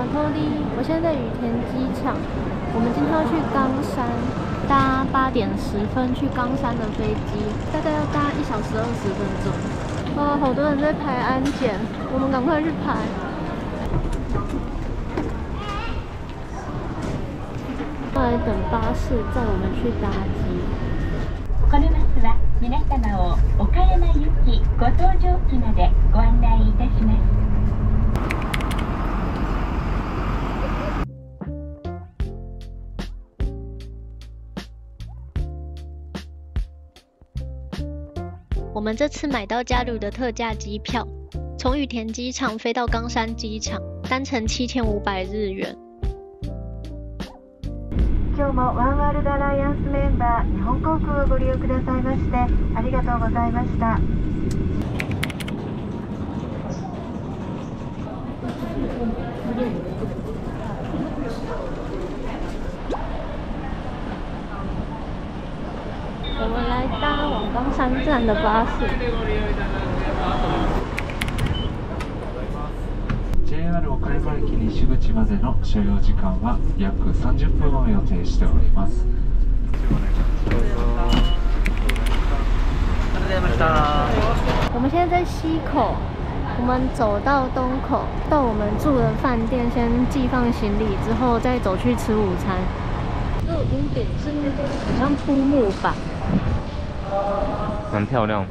Hello，我是小托利，我现在在羽田机场。我们今天要去冈山，搭八点十分去冈山的飞机，大概要搭一小时二十分钟。哦，好多人在排安检，我们赶快去排。来等巴士载我们去搭机。このバスは皆様を岡山行きご搭乗機まで 们这次买到加入的特价机票，从羽田机场飞到冈山机场，单程七千五百日元。今日もワンワールドアライアンスメンバー日本航空をご利用くださいましてありがとうございました。 我们来搭往冈山站的巴士。JR 岡山駅西口までの所要時間は約30分を予定しております。我们现在在西口，我们走到东口，到我们住的饭店先寄放行李，之后再走去吃午餐。这个屋顶是好像铺木板。 蛮漂亮，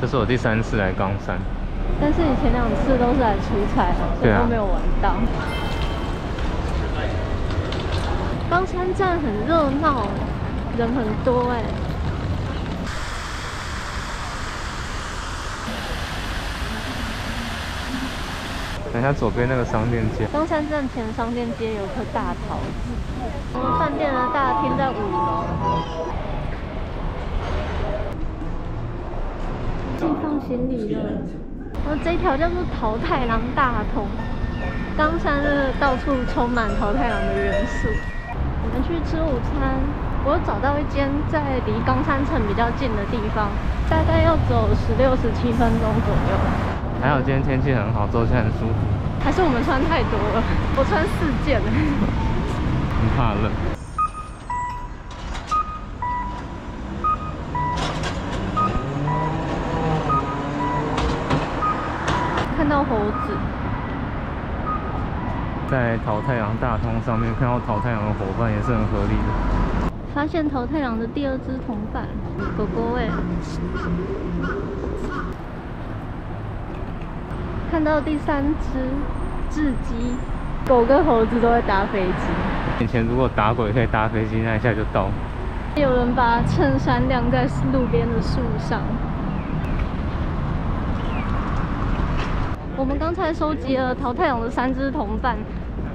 这是我第三次来冈山，但是你前两次都是来出差的，所以都没有玩到。冈山站很热闹，人很多哎。等下左边那个商店街，冈山站前商店街有棵大桃子。我们饭店的大厅在五楼。放行李了，然后这条叫做桃太郎大通。冈山的到处充满桃太郎的元素。我们去吃午餐，我找到一间在离冈山城比较近的地方，大概要走十六十七分钟左右。还好今天天气很好，坐起来很舒服。还是我们穿太多了，我穿四件。很怕冷。到猴子，在桃太阳大通上面看到桃太阳的伙伴也是很合理的。发现桃太阳的第二只同伴，狗狗哎。看到第三只雉鸡，狗跟猴子都在搭飞机。以前如果打鬼可以搭飞机，那一下就到。有人把衬衫晾在路边的树上。我们刚才收集了淘太阳的三只同伴，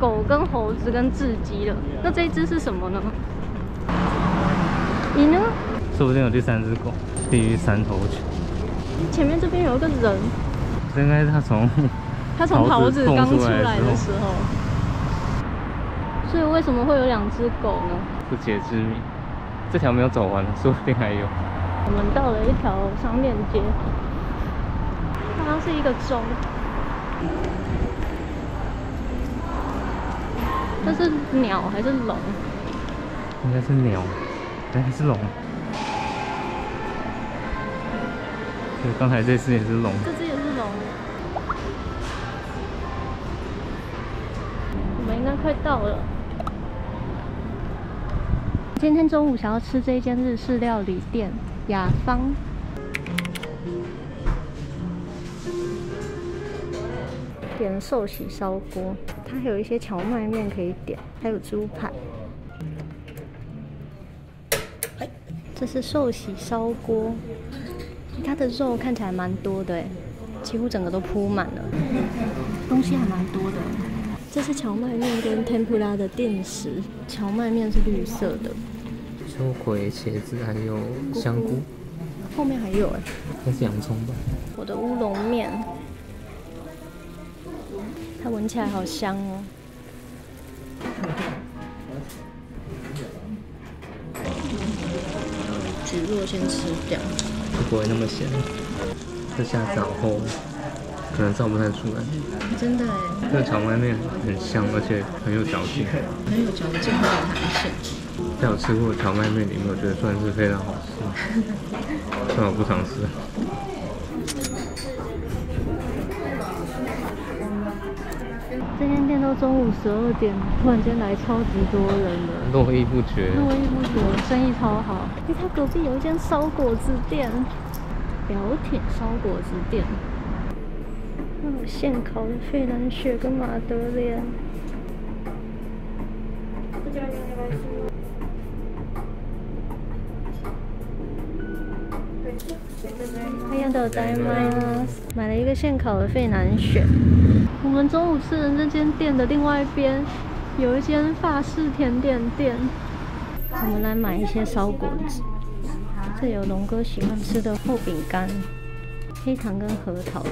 狗、跟猴子、跟雉鸡了。那这一只是什么呢？你呢？说不定有第三只狗，地狱三头犬。前面这边有一个人，这应该是他从他从桃子刚出来的时候。所以为什么会有两只狗呢？不解之谜。这条没有走完，说不定还有。我们到了一条商店街，好像是一个钟。这是鸟还是龙？应该是鸟，还是龙？对，刚才这只也是龙。这只也是龙。我们应该快到了。今天中午想要吃这一间日式料理店雅芳。点寿喜烧锅，它还有一些荞麦面可以点，还有猪排。这是寿喜烧锅，它的肉看起来蛮多的，几乎整个都铺满了，东西还蛮多的。这是荞麦面跟天妇罗的定食，荞麦面是绿色的，秋葵、茄子还有香菇，后面还有哎，那是洋葱吧？我的乌龙面。它闻起来好香哦！橘肉先吃掉，不会那么咸。这下子好厚，可能照不太出来。真的哎，那个荞麦面很香，而且很有嚼劲。很有嚼劲，很有弹性。在我吃过的荞麦面里面，我觉得算是非常好吃。虽然我不常吃。到中午十二点，突然间来超级多人了，络绎不绝。络绎不绝，生意超好。哎，它隔壁有一间烧果子店，聊天烧果子店，那有现烤的费南雪跟马德莲。欢迎的呆麦买了一个现烤的费南雪。我们中午吃的那间店的另外一边有一间法式甜点店，我们来买一些烧果子。这有龙哥喜欢吃的厚饼干，黑糖跟核桃的。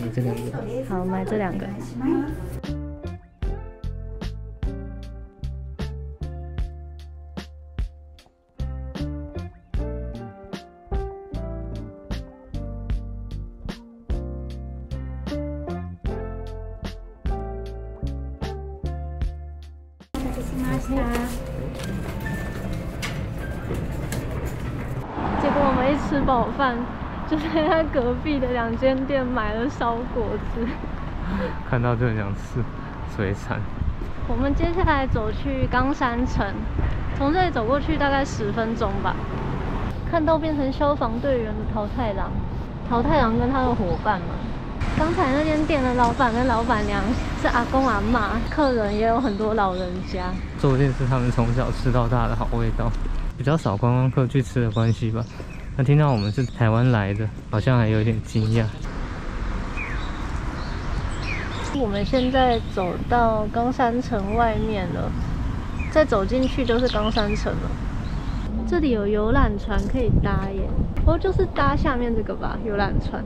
买这两个。好，买这两个。结果我们一吃饱饭，就在他隔壁的两间店买了烧果子。看到就很想吃，水产。我们接下来走去冈山城，从这里走过去大概十分钟吧。看到变成消防队员的桃太郎，桃太郎跟他的伙伴们。刚才那间店的老板跟老板娘是阿公阿妈，客人也有很多老人家。说不定是他们从小吃到大的好味道，比较少观光客去吃的关系吧。那听到我们是台湾来的，好像还有点惊讶。我们现在走到冈山城外面了，再走进去就是冈山城了。这里有游览船可以搭耶，哦，就是搭下面这个吧，游览船。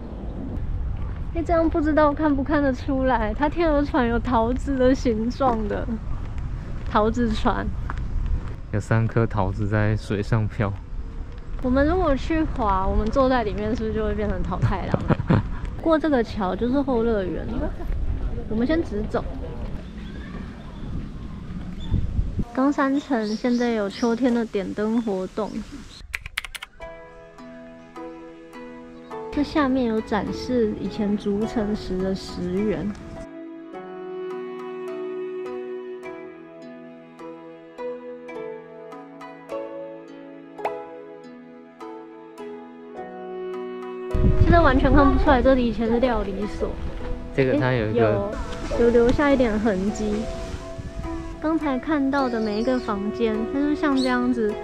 哎，这样不知道看不看得出来，它天鹅船有桃子的形状的桃子船，有三颗桃子在水上漂。我们如果去滑，我们坐在里面是不是就会变成桃太郎？过这个桥就是后乐园了。我们先直走。冈山城现在有秋天的点灯活动，这下面有展示以前筑城时的石原。现在完全看不出来，这里以前是料理所。这个它有一个有有留下一点痕迹。刚才看到的每一个房间，它就像这样子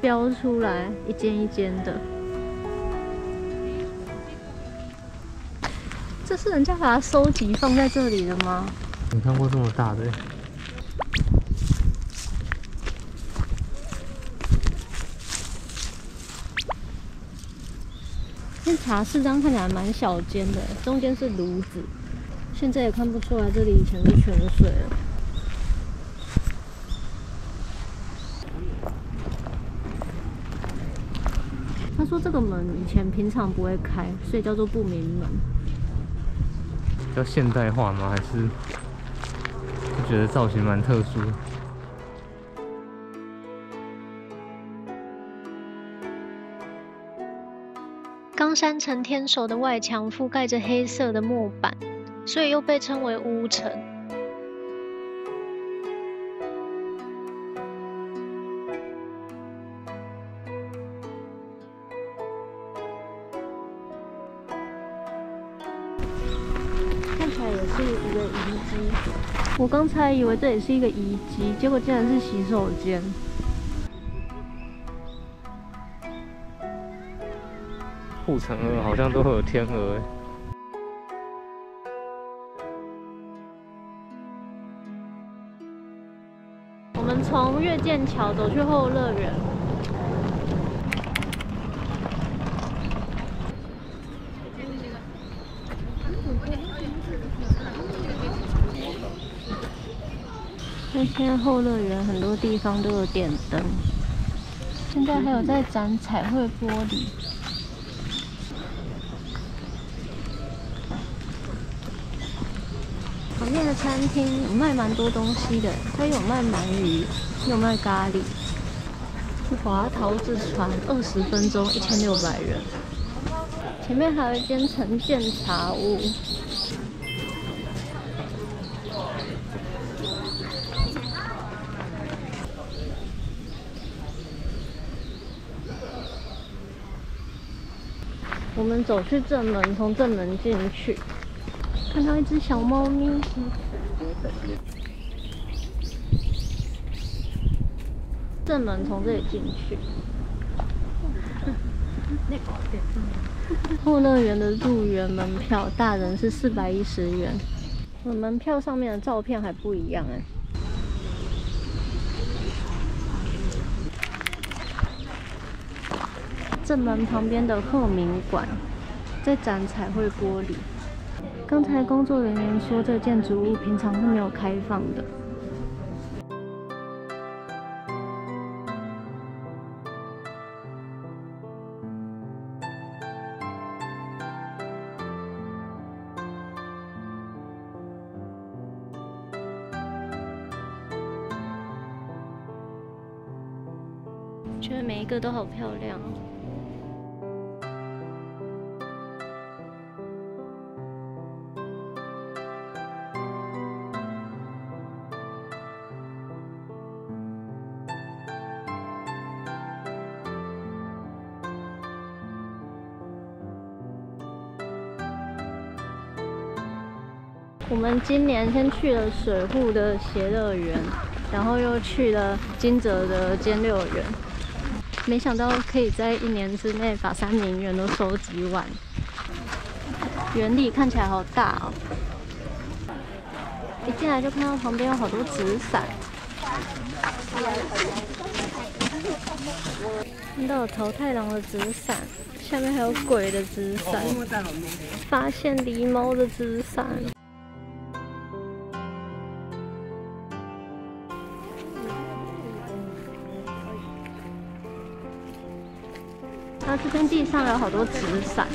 标出来，一间一间的。是人家把它收集放在这里的吗？你看过这么大的？那茶室这样看起来蛮小间的，中间是炉子，现在也看不出来这里以前是泉水了。他说这个门以前平常不会开，所以叫做不明门。比较现代化吗？还是就觉得造型蛮特殊？冈山城天守的外墙覆盖着黑色的木板，所以又被称为乌城。我刚才以为这里是一个遗迹，结果竟然是洗手间。护城河好像都会有天鹅哎。我们从月见桥走去后乐园。那现在后乐园很多地方都有点灯，现在还有在展彩绘玻璃。旁边的餐厅有卖蛮多东西的，它有卖鳗鱼，有卖咖喱。滑桃子船二十分钟一千六百元。前面还有一间城建茶屋。我们走去正门，从正门进去，看到一只小猫咪。正门从这里进去。后乐园的入园门票，大人是四百一十元。我门票上面的照片还不一样哎。正门旁边的鹤鸣馆，在展彩绘玻璃。刚才工作人员说，这建筑物平常是没有开放的。觉得每一个都好漂亮。们今年先去了水户的协乐园，然后又去了金泽的兼六园。没想到可以在一年之内把三名园都收集完。园里看起来好大哦！一进来就看到旁边有好多纸伞，看到有桃太郎的纸伞，下面还有鬼的纸伞，发现狸猫的纸伞。这边地上有好多纸伞，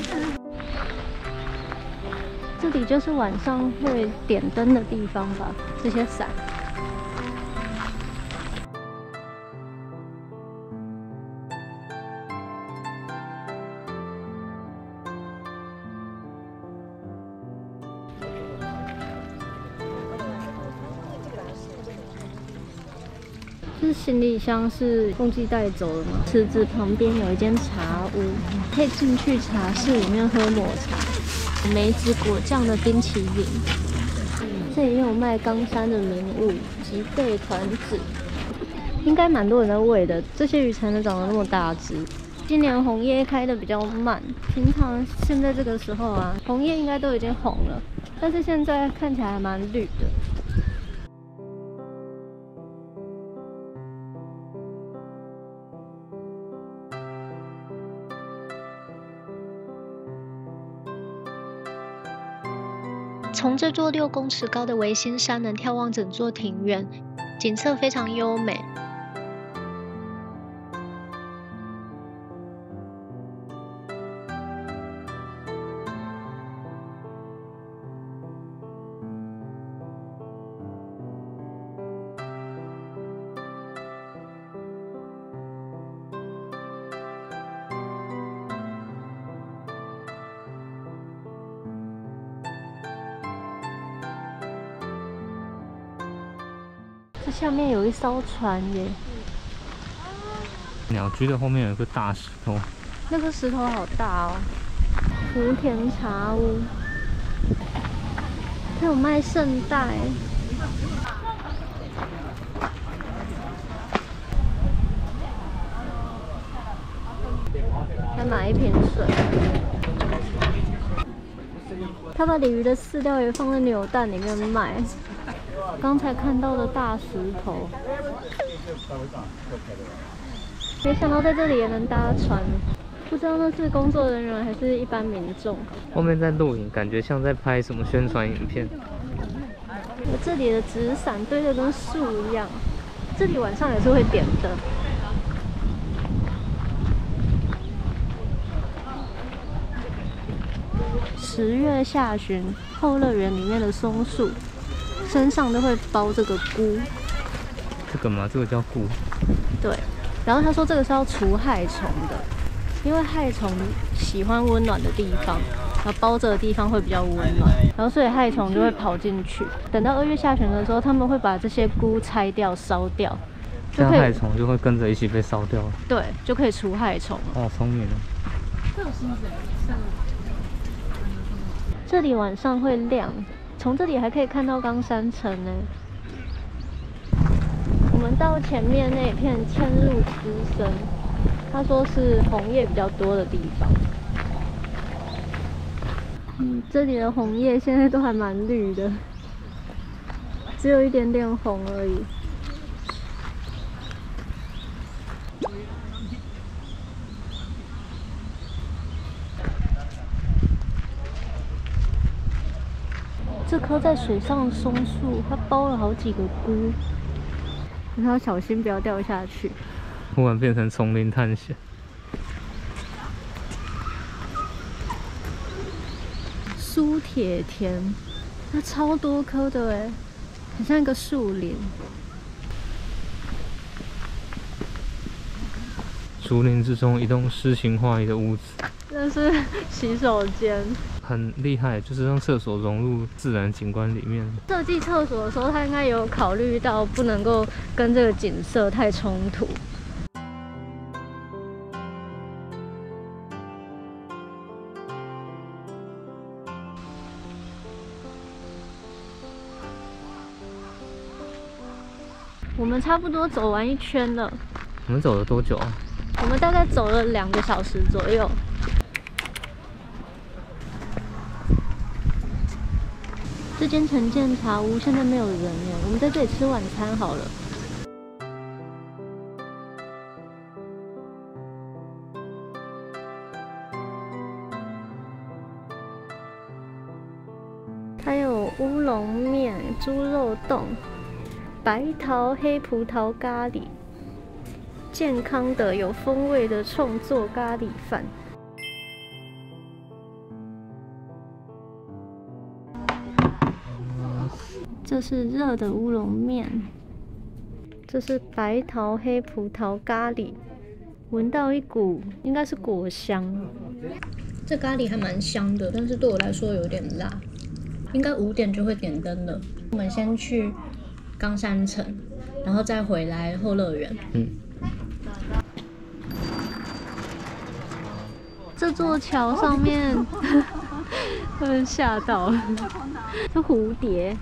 这里就是晚上会点灯的地方吧？这些伞。行李箱是忘记带走了吗？池子旁边有一间茶屋，可以进去茶室里面喝抹茶，梅子果酱的冰淇淋。这里有卖冈山的名物吉贝团子，应该蛮多人在喂的。这些鱼才能长得那么大只。今年红叶开的比较慢，平常现在这个时候啊，红叶应该都已经红了，但是现在看起来还蛮绿的。从这座六公尺高的维新山能眺望整座庭院，景色非常优美。下面有一艘船耶，鸟居的后面有一个大石头，那个石头好大哦。福田茶屋，它有卖圣代。再买一瓶水。他把鲤鱼的饲料也放在扭蛋里面卖。刚才看到的大石头，没想到在这里也能搭船。不知道那是工作人员还是一般民众。后面在录影，感觉像在拍什么宣传影片。我这里的纸伞堆的跟树一样，这里晚上也是会点灯。十月下旬，后乐园里面的松树身上都会包这个菇，这个吗，这个叫菇。对。然后他说这个是要除害虫的，因为害虫喜欢温暖的地方，然后包着的地方会比较温暖，然后所以害虫就会跑进去。等到二月下旬的时候，他们会把这些菇拆掉、烧掉，这样害虫就会跟着一起被烧掉了。对，就可以除害虫。哦，聪明了。这里晚上会亮，从这里还可以看到冈山城呢。我们到前面那一片嵌入之森，他说是红叶比较多的地方。嗯，这里的红叶现在都还蛮绿的，只有一点点红而已。这棵在水上松树，它包了好几个菇。你要小心，不要掉下去。忽然变成丛林探险。苏铁田，它超多棵的哎，很像一个树林。竹林之中，一栋诗情画意的屋子。那是洗手间。很厉害，就是让厕所融入自然景观里面。设计厕所的时候，他应该有考虑到不能够跟这个景色太冲突。我们差不多走完一圈了。我们走了多久啊？我们大概走了两个小时左右。这间城建茶屋现在没有人耶，我们在这里吃晚餐好了。还有乌龙面、猪肉冻、白桃黑葡萄咖喱，健康的有风味的创作咖喱饭。这是热的乌龙面，这是白桃黑葡萄咖喱，闻到一股应该是果香。这咖喱还蛮香的，但是对我来说有点辣。应该五点就会点灯了。我们先去冈山城，然后再回来后乐园。嗯。这座桥上面，被吓到了，是蝴蝶。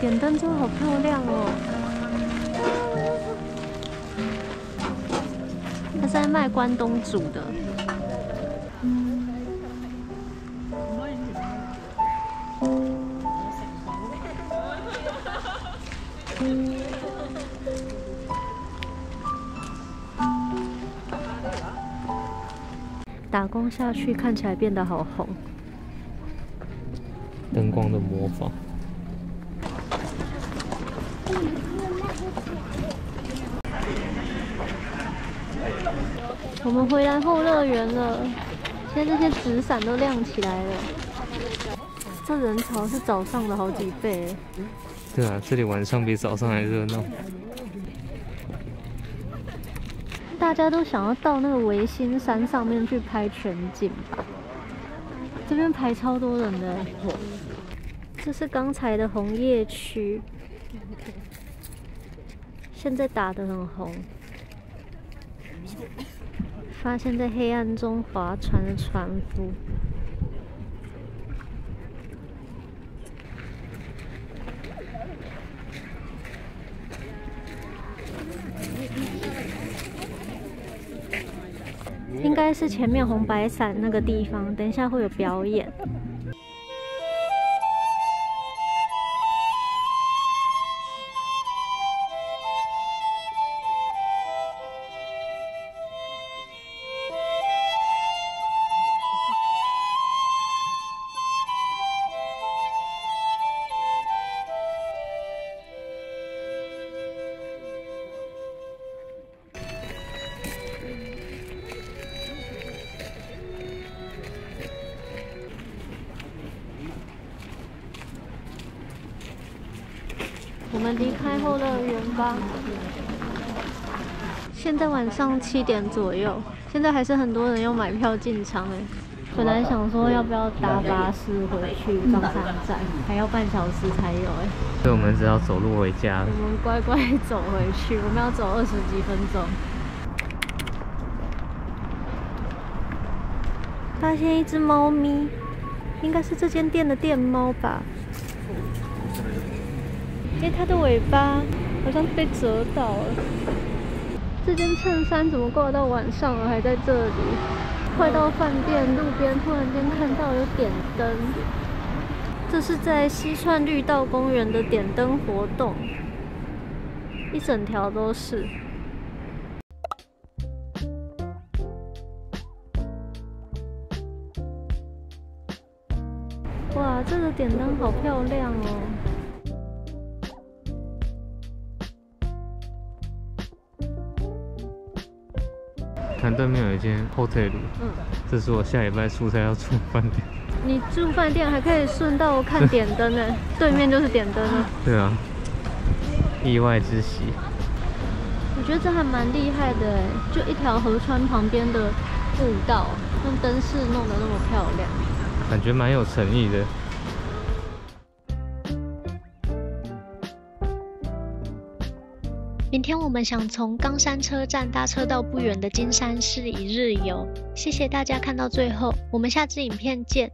点灯真的好漂亮哦！他是在卖关东煮的。打工下去，看起来变得好红。灯光的魔法。我们回来后乐园了，现在这些纸伞都亮起来了。这人潮是早上的好几倍。对啊，这里晚上比早上还热闹。大家都想要到那个维新山上面去拍全景吧？这边排超多人的。这是刚才的红叶区，现在打得很红。发现在黑暗中划船的船夫。应该是前面红白伞那个地方，等一下会有表演。们离开后乐园吧。现在晚上七点左右，现在还是很多人要买票进场哎。本来想说要不要搭巴士回去冈山站，还要半小时才有哎。所以我们只要走路回家。我们乖乖走回去，我们要走二十几分钟。发现一只猫咪，应该是这间店的店猫吧？哎，它的尾巴好像被折到了。这件衬衫怎么挂到晚上了，还在这里？快到饭店路边，突然间看到有点灯。这是在西川绿道公园的点灯活动，一整条都是。哇，这个点灯好漂亮哦！看对面有一间 hotel，嗯，这是我下礼拜出差要住饭店。你住饭店还可以顺道看点灯呢，对面就是点灯了。对啊，意外之喜。我觉得这还蛮厉害的哎，就一条河川旁边的步道，用灯饰弄得那么漂亮，感觉蛮有诚意的。明天我们想从冈山车站搭车到不远的金山市一日游。谢谢大家看到最后，我们下支影片见。